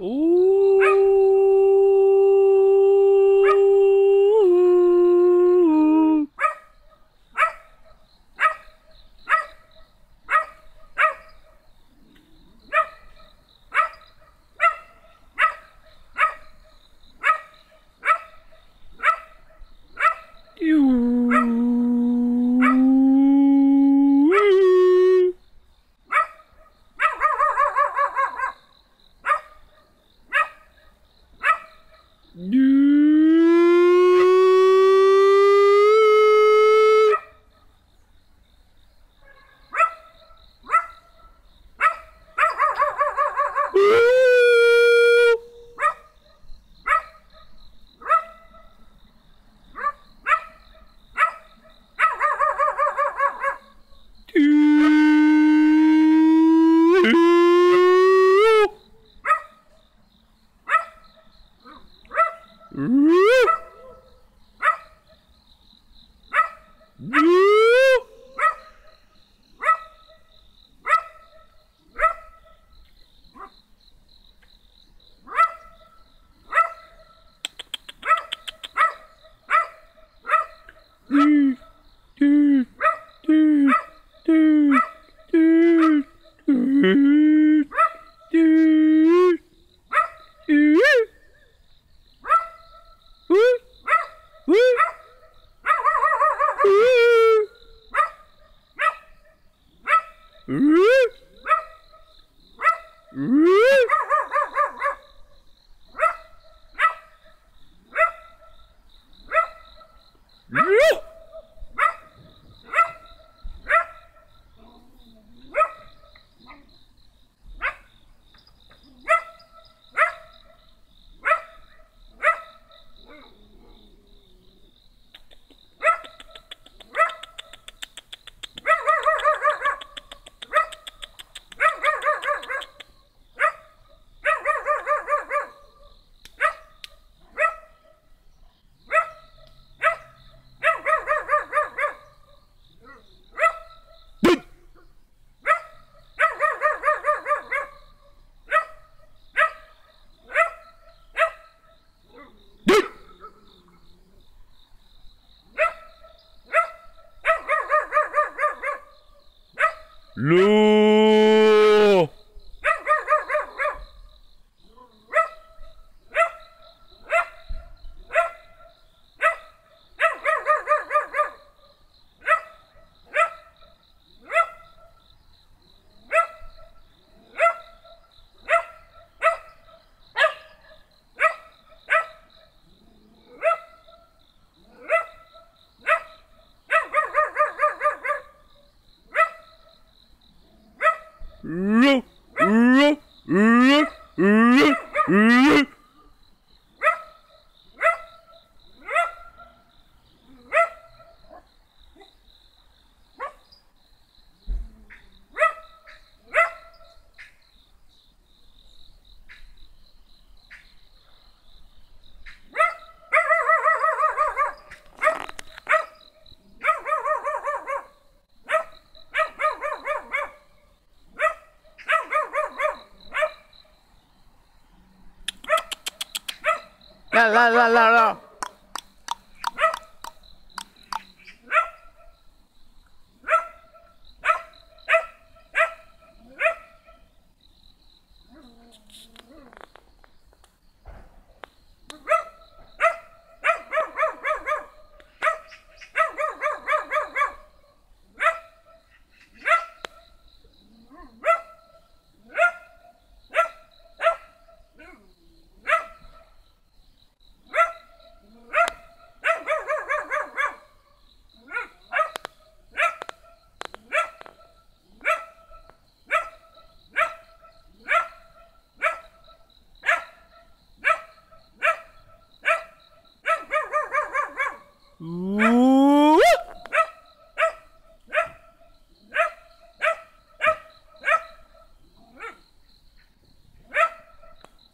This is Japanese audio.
Ooh. ル Le Ooh. 来来来来来。